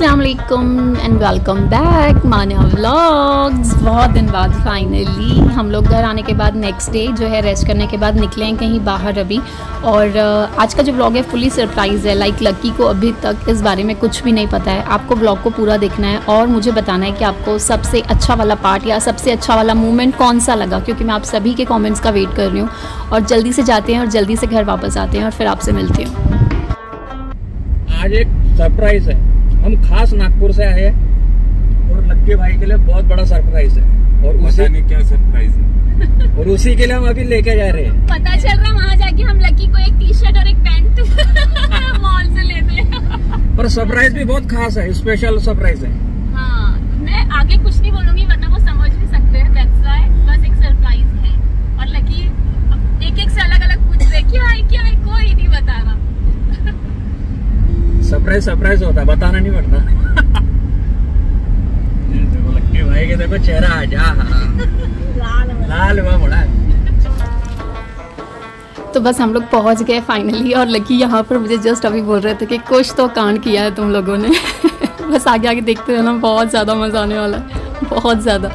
अस्सलाम वालेकुम and welcome back mania vlogs बहुत दिन बाद फाइनली हम लोग घर आने के बाद नेक्स्ट डे जो है रेस्ट करने के बाद निकले हैं कहीं बाहर अभी। और आज का जो व्लॉग है फुली सरप्राइज़ है लाइक लक्की को अभी तक इस बारे में कुछ भी नहीं पता है। आपको व्लॉग को पूरा देखना है और मुझे बताना है कि आपको सबसे अच्छा वाला पार्ट या सबसे अच्छा वाला मोमेंट कौन सा लगा, क्योंकि मैं आप सभी के कॉमेंट्स का वेट कर रही हूँ। और जल्दी से जाते हैं और जल्दी से घर वापस आते हैं और फिर आपसे मिलती हूँ। आज एक सरप्राइज़ है। हम खास नागपुर से आए हैं और लक्के भाई के लिए बहुत बड़ा सरप्राइज़ है। और पता उसी नहीं क्या सरप्राइज़ है। और उसी के लिए हम अभी लेके जा रहे हैं। पता चल रहा वहाँ जाके हम लक्की को एक टी शर्ट और एक पैंट मॉल से लेते हैं। पर सरप्राइज़ भी बहुत खास है स्पेशल सरप्राइज़ हाँ मैं आगे कुछ नहीं बोलूँगी वरना वो समझ नहीं सकते हैं दैट्स व्हाई बस एक सरप्राइज़ है और लकी एक एक से अलग अलग पूछ रहे क्या है क्या है कोई नहीं बता रहा सरप्राइज़ सरप्राइज़ होता है बताना नहीं पड़ता। ये देखो लक्के भाई के देखो चेहरा आ जा। लाल हुआ बड़ा तो बस हम लोग पहुँच गए फाइनली और लकी यहाँ पर मुझे जस्ट अभी बोल रहे थे कि कुछ तो कांड किया है तुम लोगों ने। बस आगे आगे देखते रहना बहुत ज़्यादा मज़ा आने वाला है बहुत ज़्यादा।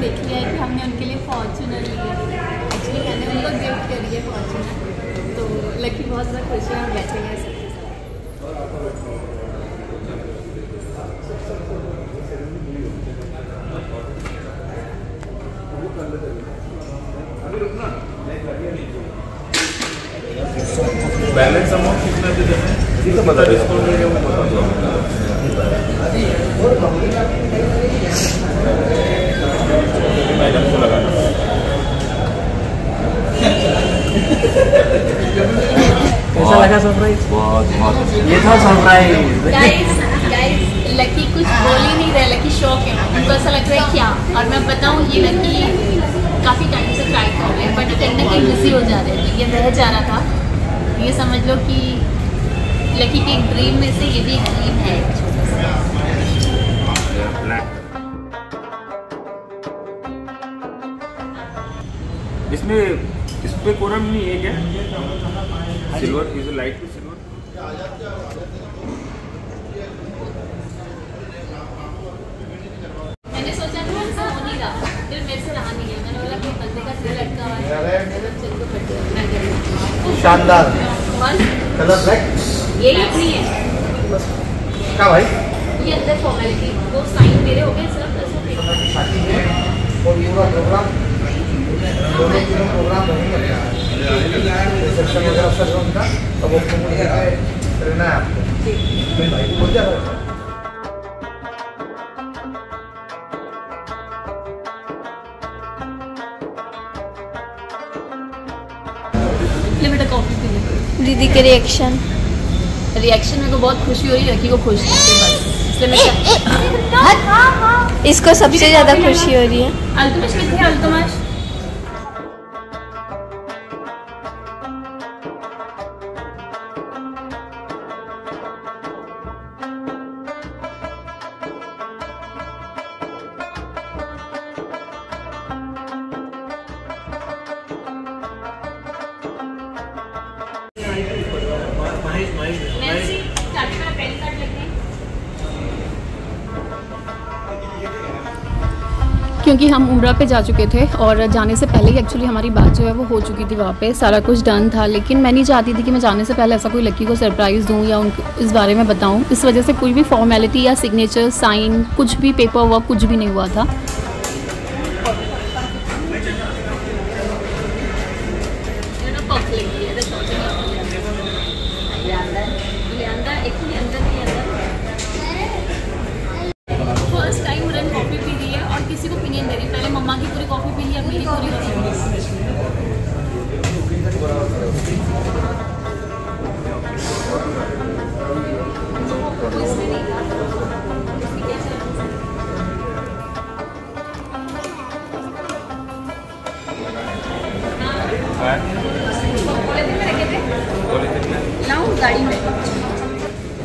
देख लिया है कि हमने उनके लिए फॉर्चूनर ली है एक्चुअली मैंने उनको गिफ्ट करी है फॉर्चूनर तो लकी बहुत ज़्यादा खुश है हम बैठे हैं बैलेंस अमाउंट कितना दे देना है? ये तो बता डिस्काउंट मिलेगा वो बता दो। मैडम कैसा लगा सरप्राइज़ बहुत बहुत। ये था सरप्राइज़ गाइस गाइस लकी कुछ बोल ही नहीं रहे लकी शौक है। उनको ऐसा लग रहा है क्या और मैं बताऊँ ये लकी काफ़ी टाइम से ट्राई कर रहे हैं बट कहीं ना कहीं बिज़ी हो जा रहे हैं। तो ये रह जा रहा था। ये समझ लो कि लकी के ड्रीम में से ये भी एक ड्रीम है। इसमें इस पे कोरम नहीं है। क्या सिल्वर इज़ लाइट सिल्वर। मैंने सोचा था ऐसा हो नहीं रहा। फिर मेरे से रहा नहीं है। मैंने बोला कि बंदे का दिल लटका हुआ है? चल को बैठे शानदार। कलर ब्लैक यही अपनी है। क्या भाई? ये अंदर फॉर्मेलिटी वो साइन मेरे हो गए सर और ये वाला प्रोग्राम दोनों तीनों प्रोग्राम रिसेप्शन वगैरह सब उनका अब वो रहना है आपको भाई बोल दीदी के रिएक्शन रिएक्शन मेरे को बहुत खुशी हुई लड़की को खुश इसलिए मैं इसको सबसे ज़्यादा खुशी हो रही है। लेके क्योंकि हम उम्र पे जा चुके थे और जाने से पहले ही एक्चुअली हमारी बात जो है वो हो चुकी थी वहाँ पे। सारा कुछ डन था, लेकिन मैं नहीं चाहती थी कि मैं जाने से पहले ऐसा कोई लक्की को सरप्राइज़ दूँ या उनको इस बारे में बताऊँ। इस वजह से कोई भी फॉर्मेलिटी या सिग्नेचर साइन कुछ भी पेपर वर्क कुछ भी नहीं हुआ था।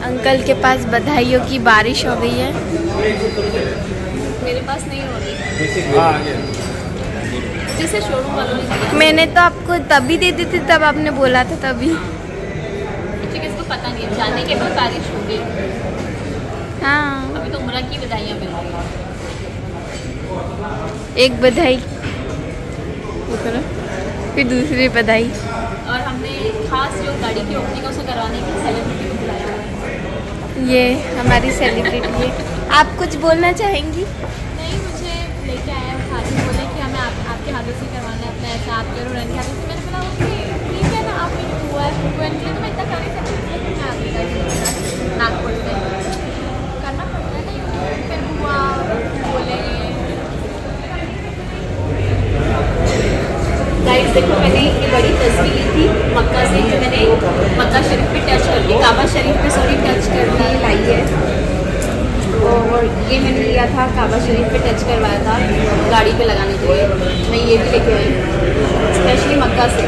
अंकल के पास बधाइयों की बारिश हो गई है। मेरे पास नहीं हो रही। हाँ, जैसे शोरूम मैंने तो आपको तभी दे दी थी तब आपने बोला था तभी। किसको पता नहीं जाने के बाद बारिश हो गई। हाँ। अभी तो उम्र की बधाइयाँ मिल रही एक बधाई। वो फिर दूसरी बधाई। और हमने खास जो गाड़ी की ओपनिंग उसे करवाने की सेलिब्रिटी को बुलाया। ये हमारी सेलिब्रिटी है। आप कुछ बोलना चाहेंगी? नहीं मुझे लेके आया खाली बोले कि हमें आप, आपके हाथों से करवाना है अपना ऐसा आपके और उनके हाथों से। मैंने बोला ओके ठीक है ना आप मेरी बुआ है तो मैं इतना कर सकती हूँ मैं नागपुर से करना पड़ता है ना फिर बुआ बोले गाइस देखो मैंने ये बड़ी तस्वीर ली थी मक्का से जो मैंने मक्का शरीफ पे टच कर दी काबा शरीफ पे सॉरी टच करके लाई है। और ये मैंने लिया था काबा शरीफ पे टच करवाया था गाड़ी पे लगाने के लिए। मैं ये भी लेके आई स्पेशली मक्का से।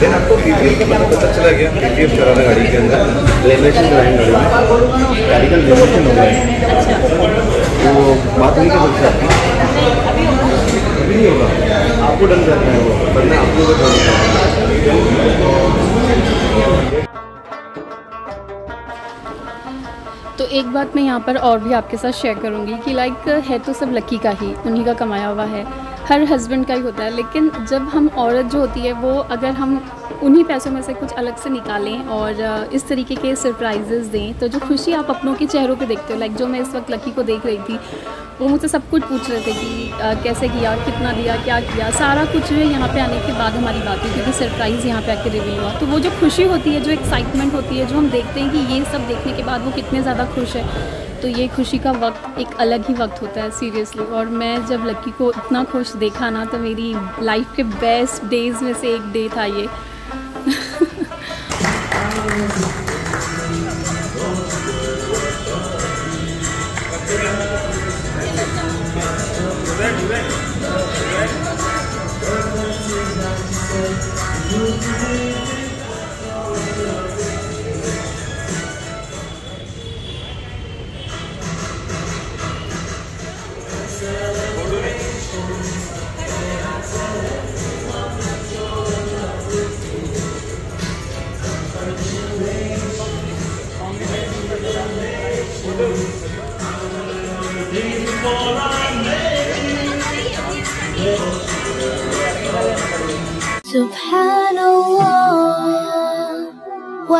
देन आपको बीपीएफ का मतलब पता चला गया बीपीएफ करा था गाड़ी के अंदर। लेमिनेशन कराएँगे गाड़ी में। गाड़ी का लेमिनेशन हो गया है तो बात नहीं कर सकते। अभी नहीं होगा। आपको डन करना है वो। वरना आपको वो डन एक बात मैं यहाँ पर और भी आपके साथ शेयर करूँगी कि लाइक है तो सब लकी का ही, उन्हीं का कमाया हुआ है। हर हस्बैंड का ही होता है, लेकिन जब हम औरत जो होती है, वो अगर हम उन्हीं पैसों में से कुछ अलग से निकालें और इस तरीके के सरप्राइजेस दें तो जो खुशी आप अपनों के चेहरों पे देखते हो लाइक जो मैं इस वक्त लकी को देख रही थी वो मुझसे सब कुछ पूछ रहे थे कि अ, कैसे किया कितना दिया क्या किया। सारा कुछ है यहाँ पे आने के बाद हमारी बात हुई क्योंकि सरप्राइज़ यहाँ पे आके रिवील हुआ। तो वो जो खुशी होती है जो एक्साइटमेंट होती है जो हम देखते हैं कि ये सब देखने के बाद वो कितने ज़्यादा खुश है तो ये खुशी का वक्त एक अलग ही वक्त होता है सीरियसली और मैं जब लक्की को इतना खुश देखा ना तो मेरी लाइफ के बेस्ट डेज़ में से एक डे था ये।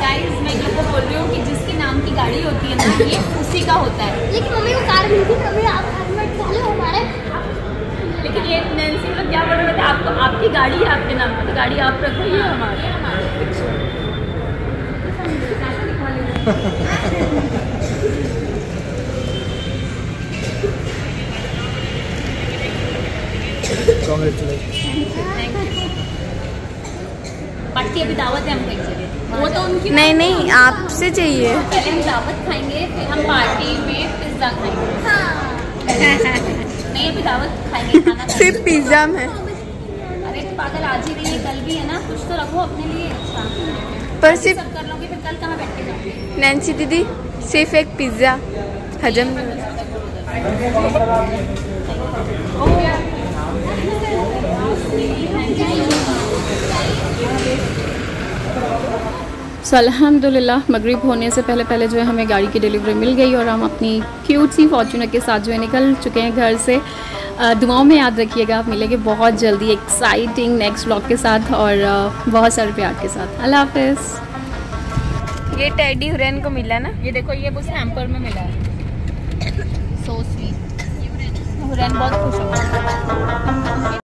गाइस मैं ये तो बोल रही हूँ कि जिसके नाम की गाड़ी होती है ना ये उसी का होता है लेकिन मम्मी वो कार मिलती मम्मी आप हेलमेट डाले हमारे लेकिन ये नैन्सी लोग क्या बोल रहे थे आपको आपकी गाड़ी है आपके नाम पर तो गाड़ी आप रखो ये हमारे पार्टी अभी दावत है हम कहीं वो तो उनकी नहीं नहीं आपसे चाहिए। पहले हम दावत खाएँगे फिर हम पार्टी में पिज़्ज़ा खाएँगे। नहीं अभी दावत खाएँगे सिर्फ़ पिज़्ज़ा में। अरे तो पागल आज ही नहीं कल भी है ना। कुछ तो रखो अपने लिए। अच्छा। पर सिर्फ़ कर लोगे फिर कल कहाँ बैठ के जाओगे? नैन्सी दीदी सिर्फ़ एक पिज़्ज़ा हजम। सो अल्हम्दुलिल्लाह मगरिब होने से पहले पहले जो है हमें गाड़ी की डिलीवरी मिल गई और हम अपनी क्यूट सी फॉर्चूनर के साथ जो है निकल चुके हैं घर से। दुआओं में याद रखिएगा आप मिलेंगे बहुत जल्दी एक्साइटिंग नेक्स्ट ब्लॉग के साथ और बहुत सारे प्यार के साथ। अल्लाह हाफिज़। ये टेडी हुरैन को मिला ना? ये देखो ये उस हैम्पर में मिला है। सो स्वीट हुरैन बहुत खुश होगा